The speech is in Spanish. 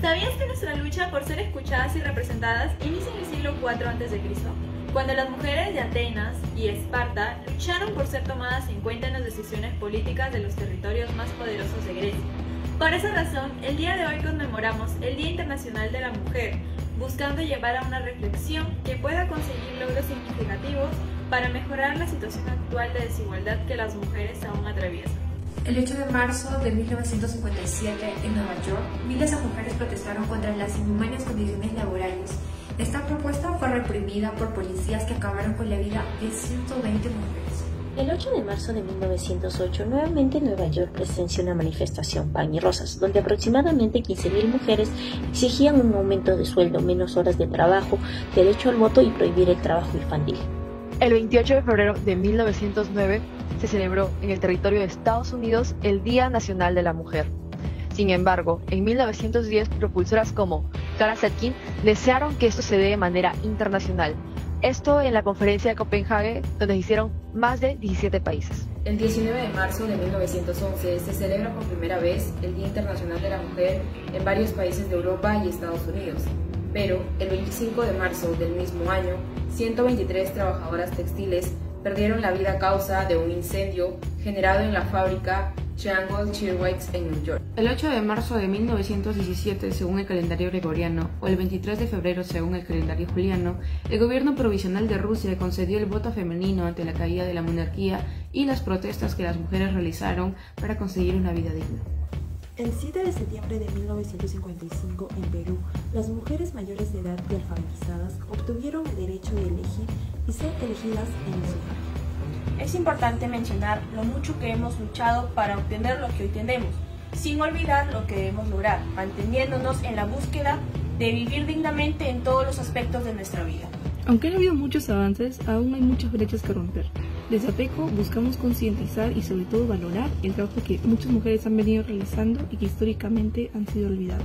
¿Sabías que nuestra lucha por ser escuchadas y representadas inicia en el siglo IV a.C., cuando las mujeres de Atenas y Esparta lucharon por ser tomadas en cuenta en las decisiones políticas de los territorios más poderosos de Grecia? Por esa razón, el día de hoy conmemoramos el Día Internacional de la Mujer, buscando llevar a una reflexión que pueda conseguir logros significativos para mejorar la situación actual de desigualdad que las mujeres aún atraviesan. El 8 de marzo de 1957, en Nueva York, miles de mujeres protestaron contra las inhumanas condiciones laborales. Esta propuesta fue reprimida por policías que acabaron con la vida de 120 mujeres. El 8 de marzo de 1908, nuevamente Nueva York presenció una manifestación pan y rosas, donde aproximadamente 15.000 mujeres exigían un aumento de sueldo, menos horas de trabajo, derecho al voto y prohibir el trabajo infantil. El 28 de febrero de 1909 se celebró en el territorio de Estados Unidos el Día Nacional de la Mujer. Sin embargo, en 1910 propulsoras como Clara Zetkin desearon que esto se dé de manera internacional. Esto en la conferencia de Copenhague, donde se hicieron más de 17 países. El 19 de marzo de 1911 se celebra por primera vez el Día Internacional de la Mujer en varios países de Europa y Estados Unidos. Pero el 25 de marzo del mismo año, 123 trabajadoras textiles perdieron la vida a causa de un incendio generado en la fábrica Triangle Cheerwikes en New York. El 8 de marzo de 1917, según el calendario gregoriano, o el 23 de febrero, según el calendario juliano, el gobierno provisional de Rusia concedió el voto femenino ante la caída de la monarquía y las protestas que las mujeres realizaron para conseguir una vida digna. El 7 de septiembre de 1955 en Perú, las mujeres mayores de edad y alfabetizadas obtuvieron el derecho de elegir y ser elegidas en el hogar. Es importante mencionar lo mucho que hemos luchado para obtener lo que hoy tenemos, sin olvidar lo que debemos lograr, manteniéndonos en la búsqueda de vivir dignamente en todos los aspectos de nuestra vida. Aunque ha habido muchos avances, aún hay muchas brechas que romper. Desde APECO buscamos concientizar y sobre todo valorar el trabajo que muchas mujeres han venido realizando y que históricamente han sido olvidados.